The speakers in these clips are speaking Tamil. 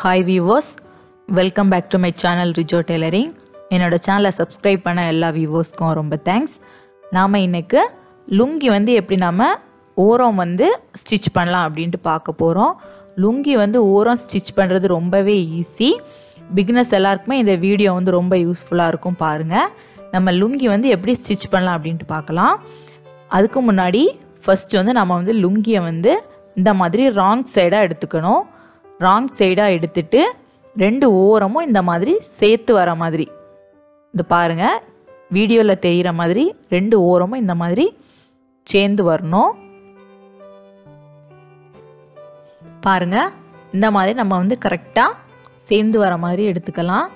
Hi viewers welcome back to my channel Rijo tailoring என்னோட சேனலை சப்ஸ்கிரைப் பண்ண எல்லா வியூவர்ஸ்க்கும் ரொம்ப தேங்க்ஸ் நாம் இன்றைக்கு லுங்கி வந்து எப்படி நாம் ஓரம் வந்து ஸ்டிச் பண்ணலாம் அப்படின்ட்டு பார்க்க போகிறோம் லுங்கி வந்து ஓரம் ஸ்டிச் பண்ணுறது ரொம்பவே ஈஸி பிக்னஸ் எல்லாருக்குமே இந்த வீடியோ வந்து ரொம்ப யூஸ்ஃபுல்லாக இருக்கும் பாருங்கள் நம்ம லுங்கி வந்து எப்படி ஸ்டிச் பண்ணலாம் அப்படின்ட்டு பார்க்கலாம். அதுக்கு முன்னாடி ஃபஸ்ட்டு வந்து நம்ம வந்து லுங்கியை வந்து இந்த மாதிரி ராங் சைடாக எடுத்துக்கணும். ராங் சைடாக எடுத்துட்டு ரெண்டு ஓரமும் இந்த மாதிரி சேர்த்து வர மாதிரி. இந்த பாருங்கள் வீடியோவில் தெரிகிற மாதிரி ரெண்டு ஓரமும் இந்த மாதிரி சேர்ந்து வரணும். பாருங்கள் இந்த மாதிரி நம்ம வந்து கரெக்டாக சேர்ந்து வர மாதிரி எடுத்துக்கலாம்.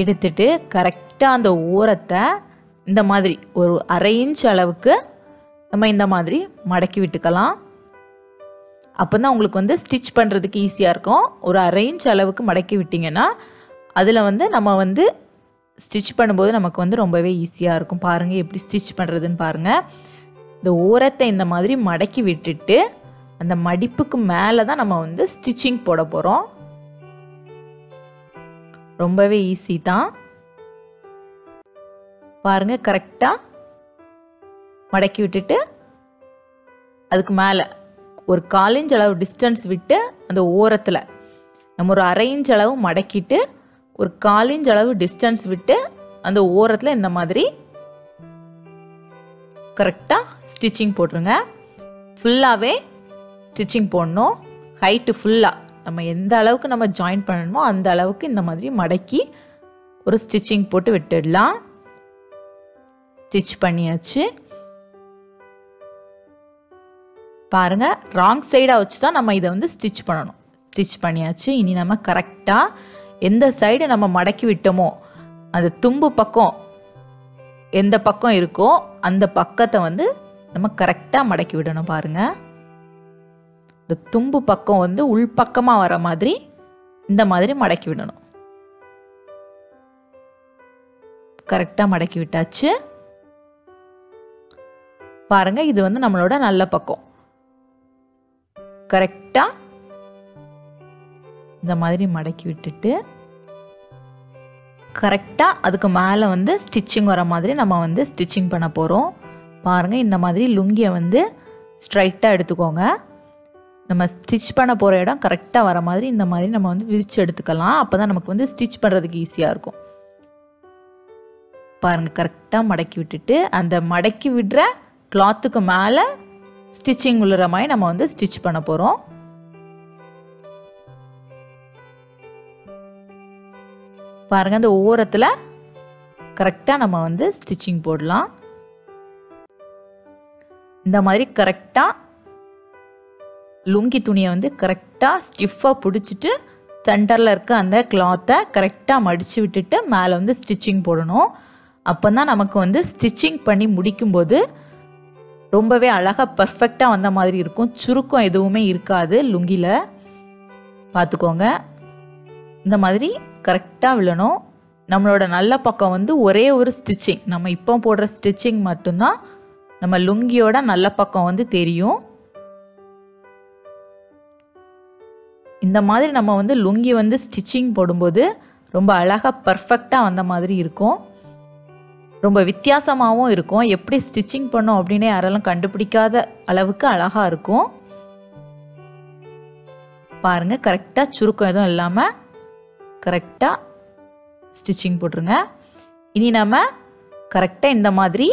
எடுத்துட்டு கரெக்டாக அந்த ஓரத்தை இந்த மாதிரி ஒரு அரை இன்ச் அளவுக்கு நம்ம இந்த மாதிரி மடக்கி விட்டுக்கலாம். அப்போ தான் உங்களுக்கு வந்து ஸ்டிச் பண்ணுறதுக்கு ஈஸியாக இருக்கும். ஒரு அரை இன்ச் அளவுக்கு மடக்கி விட்டிங்கன்னா அதில் வந்து நம்ம வந்து ஸ்டிச் பண்ணும்போது நமக்கு வந்து ரொம்பவே ஈஸியாக இருக்கும். பாருங்கள் எப்படி ஸ்டிச் பண்ணுறதுன்னு பாருங்கள் இந்த ஓரத்தை இந்த மாதிரி மடக்கி விட்டுட்டு அந்த மடிப்புக்கு மேலே தான் நம்ம வந்து ஸ்டிச்சிங் போட போகிறோம் ரொம்பவே ஈஸி தான். பாருங்கள் கரெக்டாக மடக்கி விட்டுட்டு அதுக்கு மேலே ஒரு காலிஞ்ச் அளவு டிஸ்டன்ஸ் விட்டு அந்த ஓரத்தில் நம்ம ஒரு அரைஞ்ச் அளவு மடக்கிட்டு ஒரு காலிஞ்ச் அளவு டிஸ்டன்ஸ் விட்டு அந்த ஓரத்தில் இந்த மாதிரி கரெக்டாக ஸ்டிச்சிங் போட்டுருங்க. ஃபுல்லாகவே ஸ்டிச்சிங் போடணும். ஹைட்டு ஃபுல்லாக நம்ம எந்த அளவுக்கு நம்ம ஜாயின் பண்ணணுமோ அந்த அளவுக்கு இந்த மாதிரி மடக்கி ஒரு ஸ்டிச்சிங் போட்டு விட்டுடலாம். ஸ்டிச் பண்ணியாச்சு. பாருங்கள் ராங் சைடாக வச்சு தான் நம்ம இதை வந்து ஸ்டிச் பண்ணணும். ஸ்டிச் பண்ணியாச்சு. இனி நம்ம கரெக்டாக எந்த சைடு நம்ம மடக்கி விட்டோமோ அந்த தும்பு பக்கம் எந்த பக்கம் இருக்கோ அந்த பக்கத்தை வந்து நம்ம கரெக்டாக மடக்கி விடணும் பாருங்கள் இந்த தும்பு பக்கம் வந்து உள்பக்கமாக வர மாதிரி இந்த மாதிரி மடக்கி விடணும். கரெக்டாக மடக்கி விட்டாச்சு. பாருங்க இது வந்து நம்மளோட நல்ல பக்கம். கரெக்டாக இந்த மாதிரி மடக்கி விட்டுட்டு கரெக்டாக அதுக்கு மேலே வந்து ஸ்டிச்சிங் வர மாதிரி நம்ம வந்து ஸ்டிச்சிங் பண்ண போகிறோம் பாருங்கள் இந்த மாதிரி லுங்கியை வந்து ஸ்ட்ரைட்டாக எடுத்துக்கோங்க. நம்ம ஸ்டிச் பண்ண போகிற இடம் கரெக்டாக வர மாதிரி இந்த மாதிரி நம்ம வந்து விரித்து எடுத்துக்கலாம். அப்போ தான் நமக்கு வந்து ஸ்டிச் பண்ணுறதுக்கு ஈஸியாக இருக்கும். பாருங்கள் கரெக்டாக மடக்கி விட்டுட்டு அந்த மடக்கி விடுற கிளாத்துக்கு மேலே ஸ்டிச்சிங் உள்ளுற மாதிரி நம்ம வந்து ஸ்டிச் பண்ண போகிறோம் பாருங்க அந்த ஓரத்தில் கரெக்டாக நம்ம வந்து ஸ்டிச்சிங் போடலாம். இந்த மாதிரி கரெக்டாக லுங்கி துணியை வந்து கரெக்டாக ஸ்டிஃபாக பிடிச்சிட்டு சென்டரில் இருக்க அந்த கிளாத்தை கரெக்டாக மடித்து விட்டுட்டு மேலே வந்து ஸ்டிச்சிங் போடணும். அப்போ தான் நமக்கு வந்து ஸ்டிச்சிங் பண்ணி முடிக்கும்போது ரொம்பவே அழகாக பர்ஃபெக்டாக வந்த மாதிரி இருக்கும். சுருக்கம் எதுவுமே இருக்காது லுங்கியில் பார்த்துக்கோங்க இந்த மாதிரி கரெக்டாக விழணும். நம்மளோட நல்ல பக்கம் வந்து ஒரே ஒரு ஸ்டிச்சிங் நம்ம இப்போ போடுற ஸ்டிச்சிங் மட்டும்தான் நம்ம லுங்கியோட நல்ல பக்கம் வந்து தெரியும். இந்த மாதிரி நம்ம வந்து லுங்கி வந்து ஸ்டிச்சிங் போடும்போது ரொம்ப அழகாக பர்ஃபெக்டாக வந்த மாதிரி இருக்கும். ரொம்ப வித்தியாசமாகவும் இருக்கும். எப்படி ஸ்டிச்சிங் பண்ணோம் அப்படின்னே யாரெல்லாம் கண்டுபிடிக்காத அளவுக்கு அழகாக இருக்கும். பாருங்கள் கரெக்டாக சுருக்கம் எதுவும் இல்லாமல் கரெக்டாக ஸ்டிச்சிங் போட்டுருங்க. இனி நம்ம கரெக்டாக இந்த மாதிரி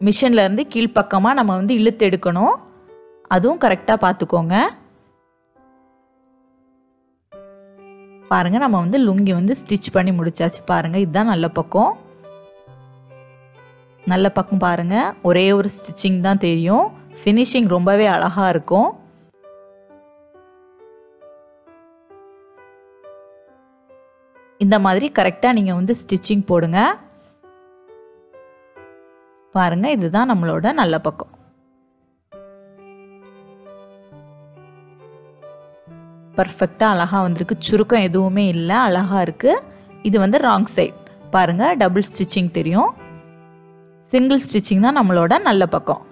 மிஷின்லேருந்து கீழ்ப்பக்கமாக நம்ம வந்து இழுத்து எடுக்கணும். அதுவும் கரெக்டாக பார்த்துக்கோங்க. பாருங்கள் நம்ம வந்து லுங்கி வந்து ஸ்டிச் பண்ணி முடிச்சாச்சு. பாருங்கள் இதுதான் நல்ல பக்கம். நல்ல பக்கம் பாருங்கள் ஒரே ஒரு ஸ்டிச்சிங் தான் தெரியும். ஃபினிஷிங் ரொம்பவே அழகாக இருக்கும். இந்த மாதிரி கரெக்டாக நீங்கள் வந்து ஸ்டிச்சிங் போடுங்க. பாருங்கள் இதுதான் நம்மளோட நல்ல பக்கம். பர்ஃபெக்டாக அழகாக வந்திருக்கு. சுருக்கம் எதுவுமே இல்லை. அழகாக இருக்குது இது வந்து ராங் சைட் பாருங்கள் டபுள் ஸ்டிச்சிங் தெரியும். சிங்கிள் ஸ்டிச்சிங் தான் நம்மளோட நல்ல பக்கம்.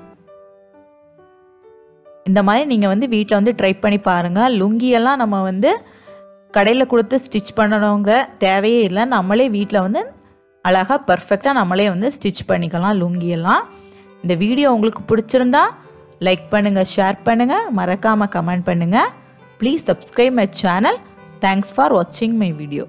இந்த மாதிரி நீங்கள் வந்து வீட்டில் வந்து ட்ரை பண்ணி பாருங்கள் லுங்கியெல்லாம் நம்ம வந்து கடையில் கொடுத்து ஸ்டிச் பண்ணணுங்கிற தேவையே இல்லை. நம்மளே வீட்டில் வந்து அழகாக பர்ஃபெக்டாக நம்மளே வந்து ஸ்டிச் பண்ணிக்கலாம் லுங்கியெல்லாம். இந்த வீடியோ உங்களுக்கு பிடிச்சிருந்தா லைக் பண்ணுங்கள் ஷேர் பண்ணுங்கள் மறக்காமல் கமெண்ட் பண்ணுங்கள் please subscribe my channel thanks for வாட்சிங் மை வீடியோ